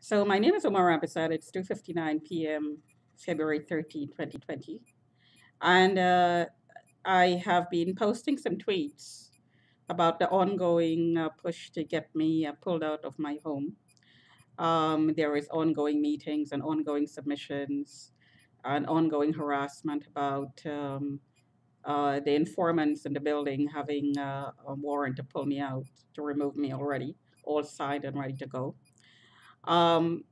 So my name is Omar Abisad. It's 2.59 p.m., February 13, 2020. And uh, I have been posting some tweets about the ongoing uh, push to get me uh, pulled out of my home. Um, there is ongoing meetings and ongoing submissions and ongoing harassment about um, uh, the informants in the building having uh, a warrant to pull me out, to remove me already, all signed and ready to go. Um,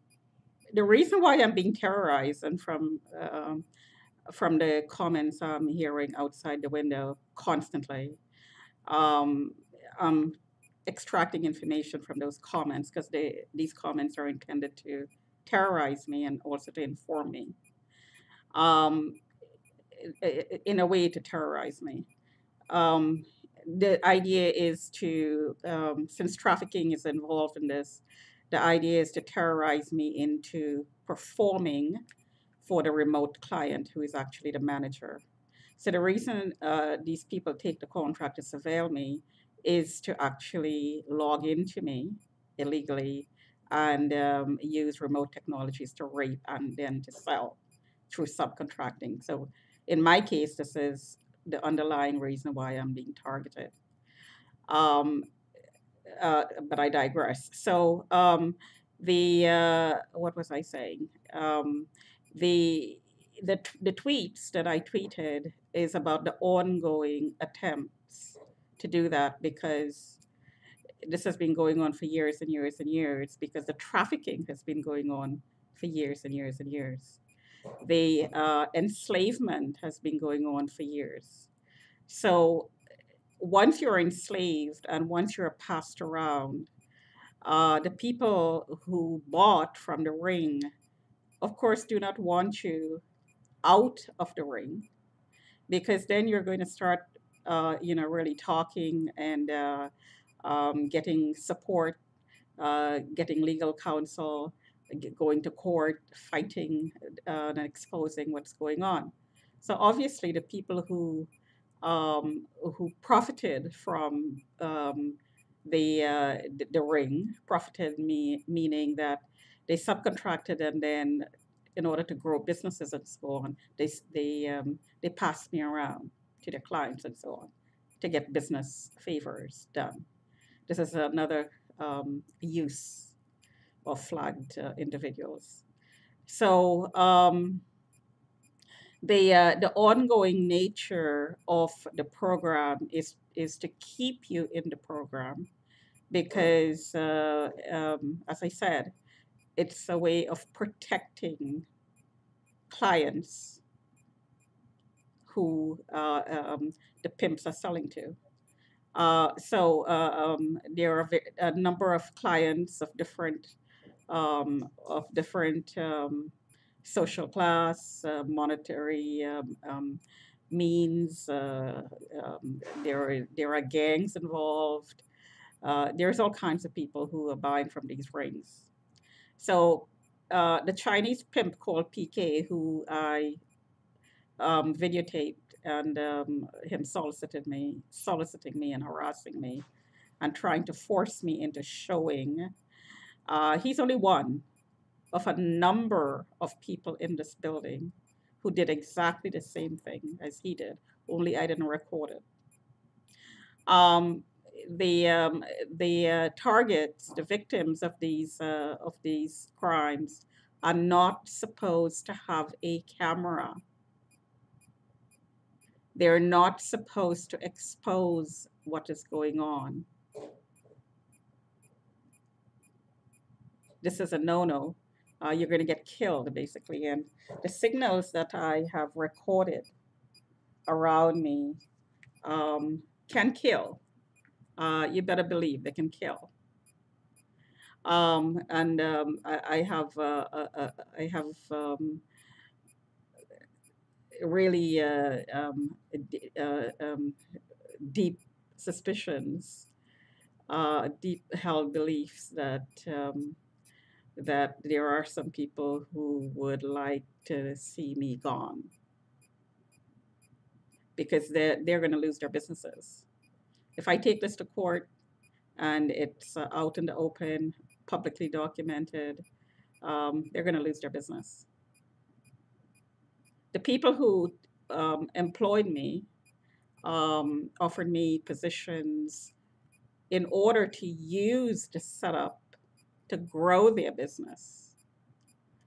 the reason why I'm being terrorized and from um, from the comments I'm hearing outside the window constantly, um, I'm extracting information from those comments because these comments are intended to terrorize me and also to inform me. Um, in a way to terrorize me. Um, the idea is to, um, since trafficking is involved in this, the idea is to terrorize me into performing for the remote client who is actually the manager. So the reason uh, these people take the contract to surveil me is to actually log into me illegally and um, use remote technologies to rape and then to sell through subcontracting. So in my case, this is the underlying reason why I'm being targeted. Um, uh, but I digress. So um, the uh, what was I saying? Um, the the the tweets that I tweeted is about the ongoing attempts to do that because this has been going on for years and years and years because the trafficking has been going on for years and years and years. The uh, enslavement has been going on for years. So once you're enslaved and once you're passed around, uh, the people who bought from the ring, of course, do not want you out of the ring because then you're going to start, uh, you know, really talking and uh, um, getting support, uh, getting legal counsel, going to court, fighting uh, and exposing what's going on. So obviously, the people who um, who profited from um, the, uh, the, the ring profited me meaning that they subcontracted and then in order to grow businesses and so on, they they um, they passed me around to their clients and so on to get business favors done. This is another um, use of flagged uh, individuals. So um, the uh, the ongoing nature of the program is is to keep you in the program because, uh, um, as I said, it's a way of protecting clients who uh, um, the pimps are selling to. Uh, so uh, um, there are a number of clients of different um, of different um, social class, uh, monetary um, um means. Uh, um, there, are, there are gangs involved. Uh, there's all kinds of people who are buying from these rings. So uh, the Chinese pimp called PK, who I um, videotaped, and him solicited me, soliciting me and harassing me, and trying to force me into showing uh, he's only one of a number of people in this building who did exactly the same thing as he did, only I didn't record it. Um, the um, the uh, targets, the victims of these uh, of these crimes, are not supposed to have a camera. They're not supposed to expose what is going on. this is a no-no. Uh, you're going to get killed, basically. And the signals that I have recorded around me um, can kill. Uh, you better believe they can kill. Um, and um, I, I, have uh, uh, uh I have um, really uh, um, um, deep suspicions, deep held beliefs that that there are some people who would like to see me gone because they're, they're going to lose their businesses. If I take this to court and it's uh, out in the open, publicly documented, um, they're going to lose their business. The people who um, employed me um, offered me positions in order to use the setup to grow their business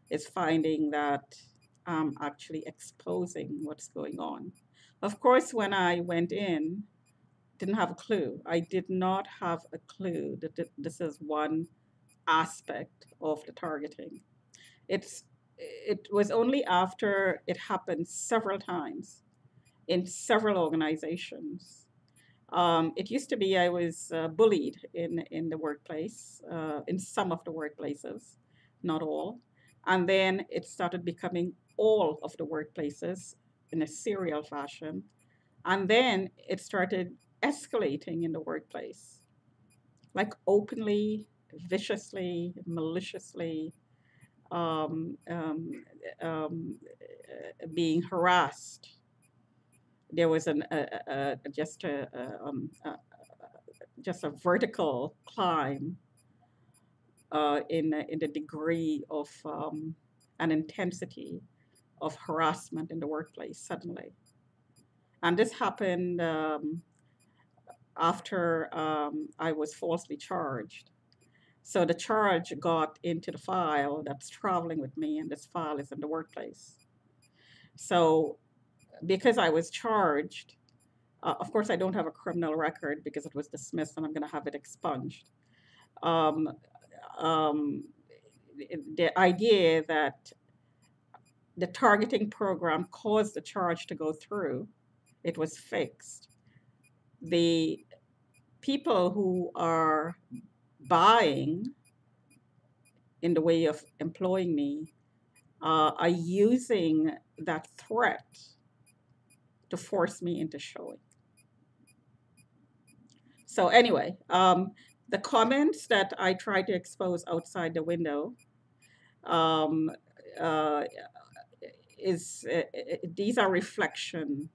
is finding that I'm actually exposing what's going on. Of course, when I went in, didn't have a clue. I did not have a clue that this is one aspect of the targeting. It's it was only after it happened several times in several organizations. Um, it used to be I was uh, bullied in in the workplace, uh, in some of the workplaces, not all, and then it started becoming all of the workplaces in a serial fashion, and then it started escalating in the workplace, like openly, viciously, maliciously, um, um, um, being harassed. There was an, a, a, just a, um, a, just a vertical climb uh, in in the degree of um, an intensity of harassment in the workplace suddenly, and this happened um, after um, I was falsely charged. So the charge got into the file that's traveling with me, and this file is in the workplace. So because I was charged, uh, of course, I don't have a criminal record because it was dismissed and I'm going to have it expunged. Um, um, the idea that the targeting program caused the charge to go through, it was fixed. The people who are buying in the way of employing me uh, are using that threat to force me into showing. So anyway, um, the comments that I try to expose outside the window um, uh, is uh, these are reflection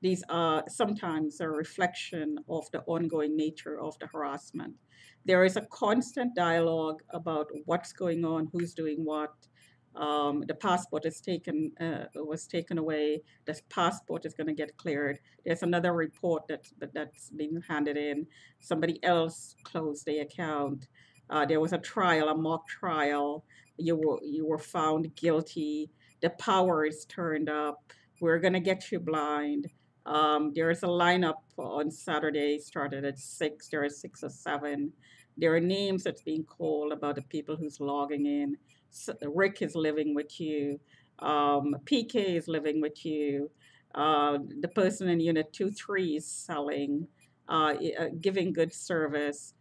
these are sometimes a reflection of the ongoing nature of the harassment. There is a constant dialogue about what's going on, who's doing what. Um, the passport is taken uh, was taken away. The passport is going to get cleared. There's another report that, that that's been handed in. Somebody else closed the account. Uh, there was a trial, a mock trial. You were you were found guilty. The power is turned up. We're going to get you blind. Um, there's a lineup on Saturday, started at six. There are six or seven. There are names that's being called about the people who's logging in. Rick is living with you. Um, PK is living with you. Uh, the person in Unit 2 3 is selling, uh, uh, giving good service.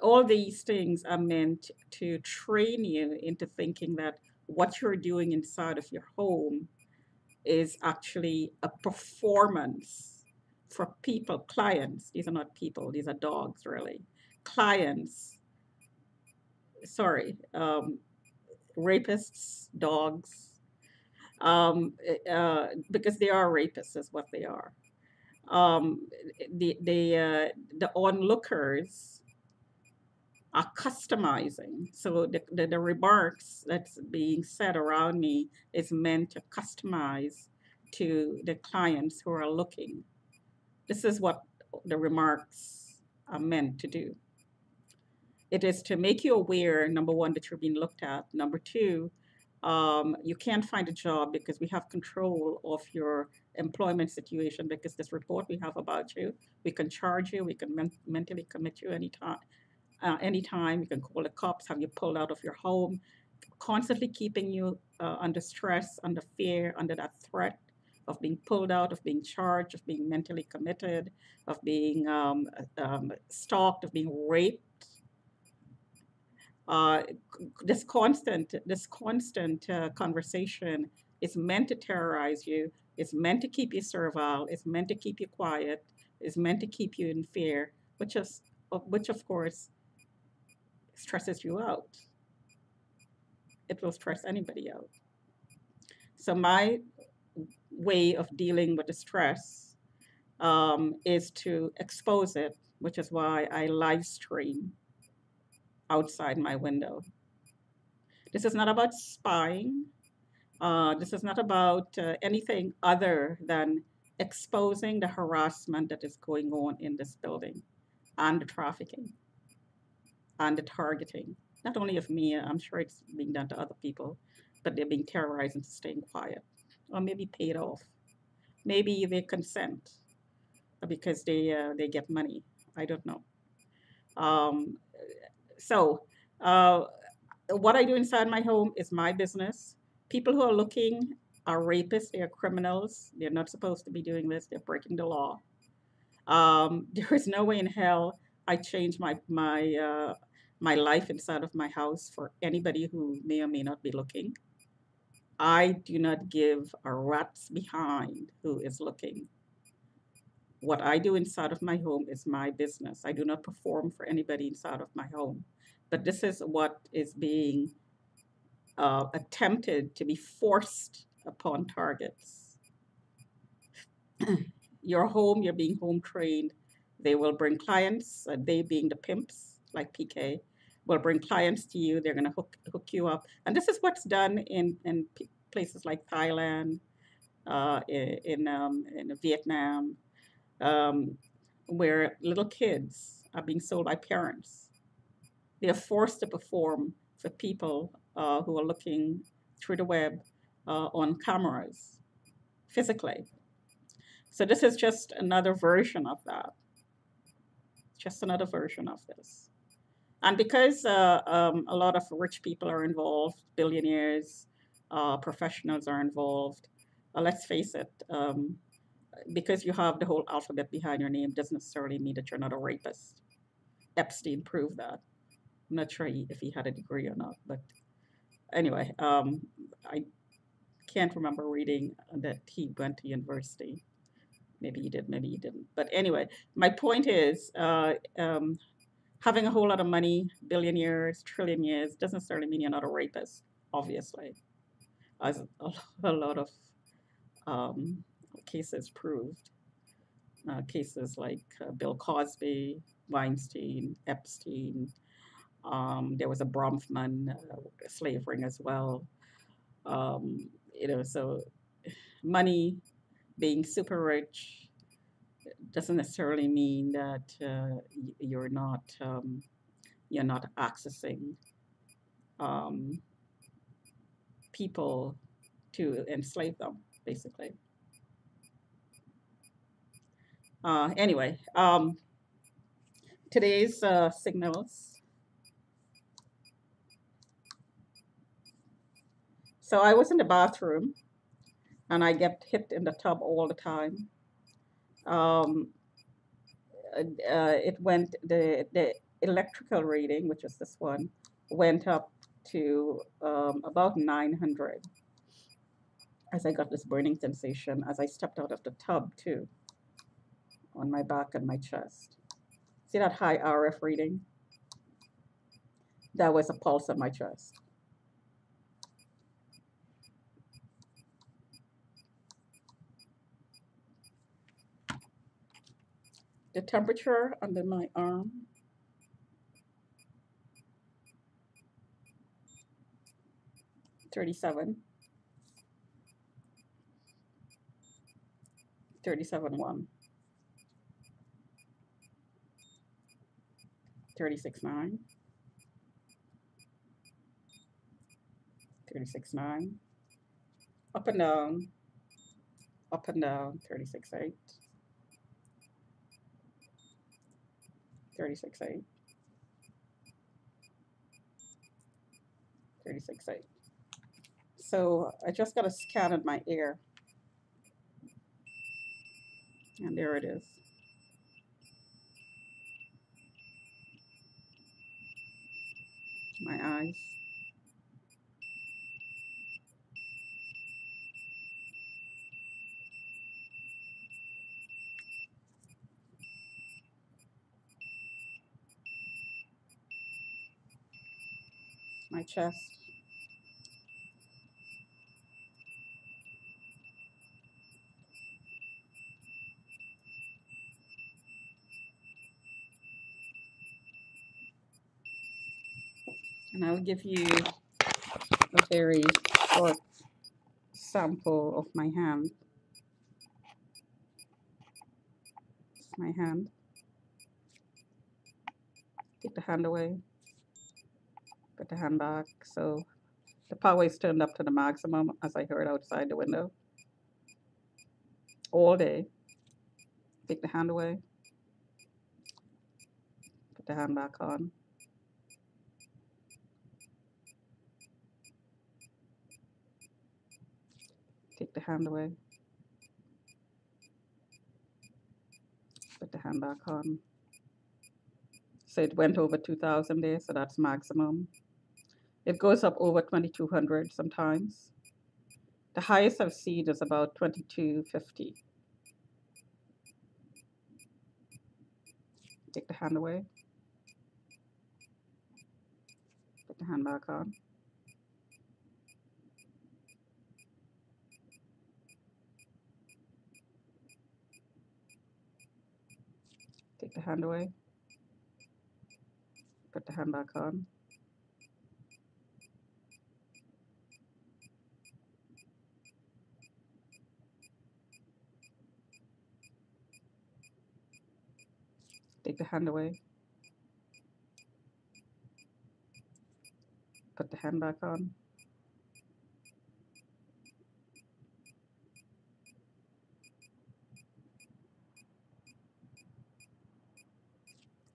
All these things are meant to train you into thinking that what you're doing inside of your home is actually a performance for people, clients. These are not people, these are dogs, really. Clients, sorry, um, rapists, dogs, um, uh, because they are rapists, is what they are. Um, the the uh, the onlookers are customizing. So the, the, the, remarks that's being said around me is meant to customize to the clients who are looking. This is what the remarks are meant to do. It is to make you aware, number one, that you're being looked at. Number two, um, you can't find a job because we have control of your employment situation because this report we have about you, we can charge you, we can men mentally commit you anytime, uh, anytime. You can call the cops, have you pulled out of your home, constantly keeping you uh, under stress, under fear, under that threat of being pulled out, of being charged, of being mentally committed, of being um, um, stalked, of being raped. Uh, this constant, this constant uh, conversation is meant to terrorize you. It's meant to keep you servile. It's meant to keep you quiet. It's meant to keep you in fear, which is, which of course stresses you out. It will stress anybody out. So my way of dealing with the stress um, is to expose it, which is why I live stream outside my window. This is not about spying. Uh, this is not about uh, anything other than exposing the harassment that is going on in this building and the trafficking and the targeting. Not only of me, I'm sure it's being done to other people, but they're being terrorized into staying quiet or maybe paid off. Maybe they consent because they uh, they get money. I don't know. Um, so uh, what I do inside my home is my business. People who are looking are rapists. They are criminals. They're not supposed to be doing this. They're breaking the law. Um, there is no way in hell I change my my uh, my life inside of my house for anybody who may or may not be looking. I do not give a rat's behind who is looking. What I do inside of my home is my business. I do not perform for anybody inside of my home. But this is what is being uh, attempted to be forced upon targets. your home, you're being home trained. They will bring clients, uh, they being the pimps, like PK, will bring clients to you. They're going to hook, hook you up. And this is what's done in, in places like Thailand, uh, in, um, in Vietnam, um, where little kids are being sold by parents. They are forced to perform for people uh, who are looking through the web uh, on cameras physically. So this is just another version of that. Just another version of this. And because uh, um, a lot of rich people are involved, billionaires, uh, professionals are involved, uh, let's face it, um, because you have the whole alphabet behind your name doesn't necessarily mean that you're not a rapist. Epstein proved that. I'm not sure if he had a degree or not, but anyway, um, I can't remember reading that he went to university. Maybe he did, maybe he didn't. But anyway, my point is uh, um, having a whole lot of money, billionaires, trillionaires, doesn't necessarily mean you're not a rapist, obviously, as a, a lot of um, cases proved. Uh, cases like uh, Bill Cosby, Weinstein, Epstein. Um, there was a Bronfman uh, slave ring as well. Um, you know, so money, being super rich, doesn't necessarily mean that uh, you're not um, you're not accessing um, people to enslave them, basically. Uh, anyway, um, today's uh, signals. So I was in the bathroom and I get hit in the tub all the time. Um, uh, it went, the, the electrical reading, which is this one, went up to um, about 900 as I got this burning sensation as I stepped out of the tub too on my back and my chest. See that high RF reading? That was a pulse on my chest. The temperature under my arm. Thirty-seven. Thirty-seven one. Thirty-six nine. Thirty-six nine. Up and down. Up and down. Thirty-six eight. 36 8. 36 8. So I just got to scan in my ear. And there it is. My eyes. Chest. And I'll give you a very short sample of my hand. My hand. Take the hand away. Put the hand back. So the power is turned up to the maximum as I heard outside the window. All day. Take the hand away. Put the hand back on. Take the hand away. Put the hand back on. So it went over 2000 there, so that's maximum. It goes up over 2200 sometimes. The highest I've seen is about 2250. Take the hand away. Put the hand back on. Take the hand away. Put the hand back on. Take the hand away. Put the hand back on.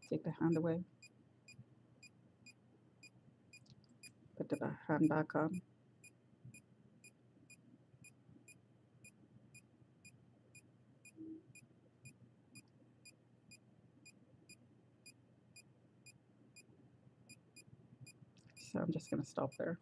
Take the hand away. Put the hand back on. So I'm just going to stop there.